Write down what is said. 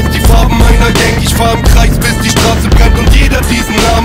die Farben meiner Gang. Ich fahr im Kreis, bis die Straße brennt und jeder diesen Namen